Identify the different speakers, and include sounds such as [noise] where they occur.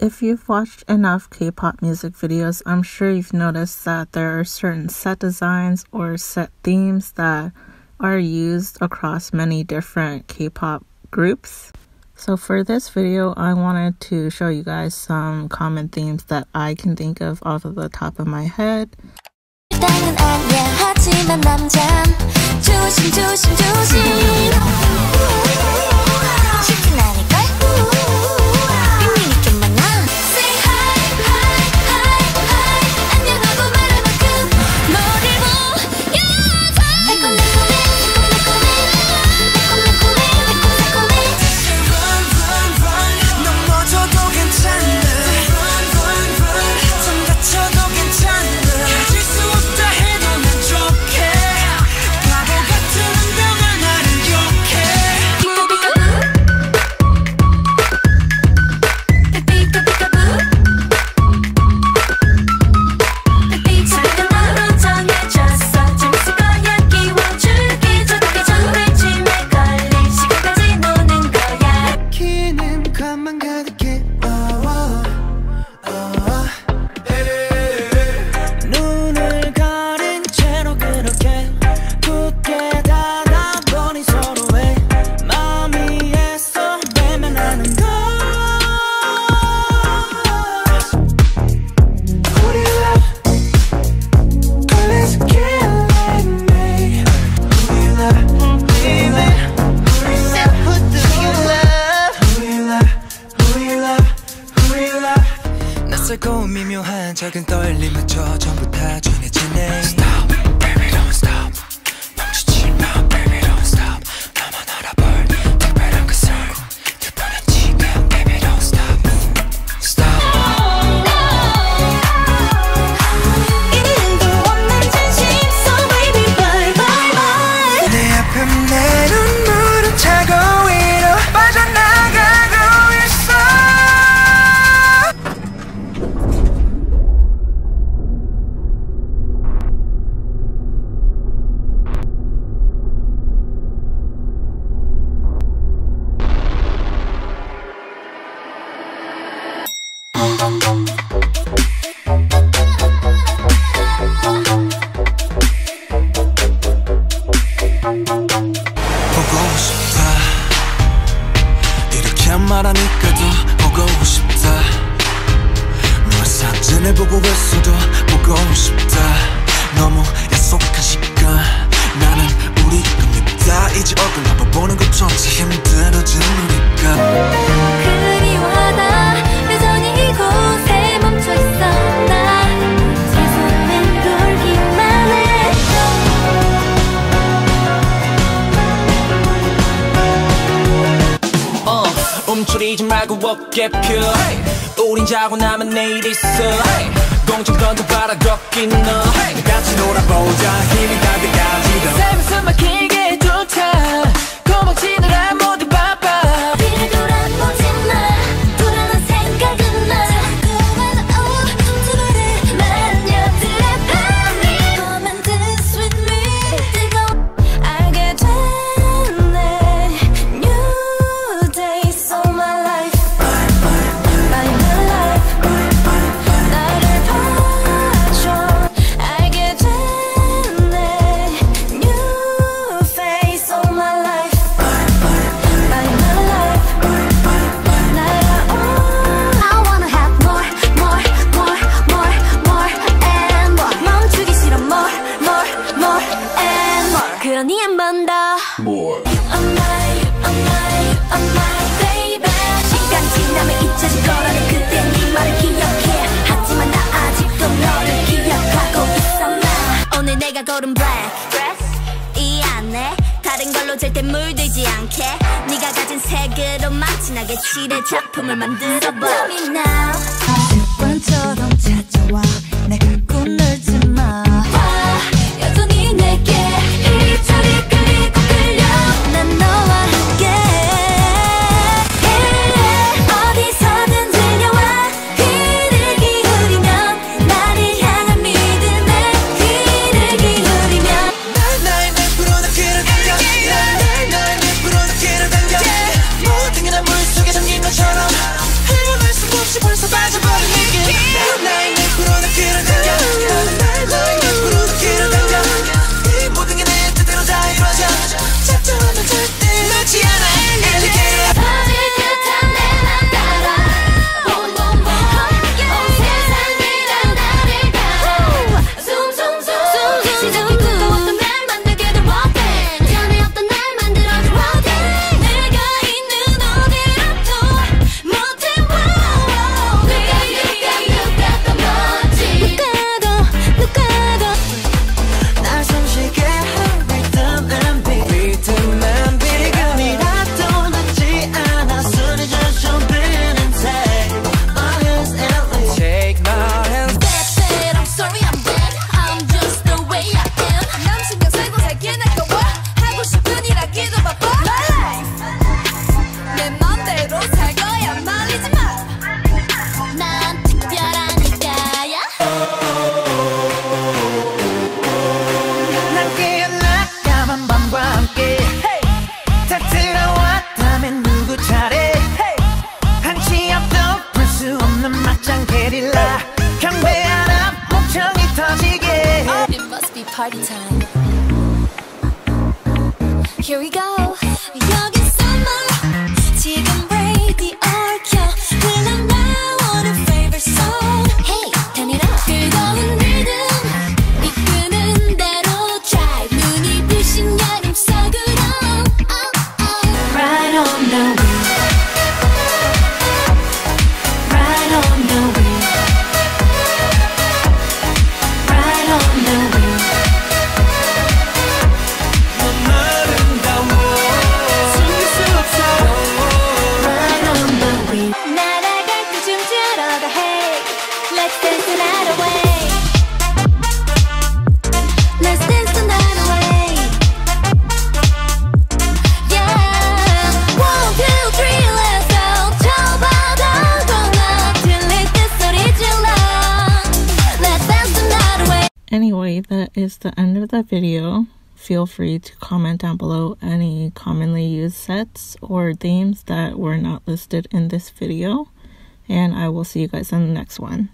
Speaker 1: If you've watched enough K pop music videos, I'm sure you've noticed that there are certain set designs or set themes that are used across many different K pop groups. So, for this video, I wanted to show you guys some common themes that I can think of off of the top of my head. [laughs]
Speaker 2: 작은
Speaker 3: 떨림에 젖어
Speaker 4: 뜨겁게 펴. 우린 자고 나면 내일 있어. hey. 던져 바라 걷긴 너. 같이 놀아보자. 힘이 닿을 때까지 세면서 막히게
Speaker 3: 절대 물들지 않게 네가 가진 색으로 마친하게 칠해 작품을 만들어봐. Tell me now.
Speaker 5: 습관처럼 찾아와.
Speaker 4: party time. Here we go.
Speaker 1: Anyway, that is the end of the video. Feel free to comment down below any commonly used sets or themes that were not listed in this video. And I will see you guys in the next one.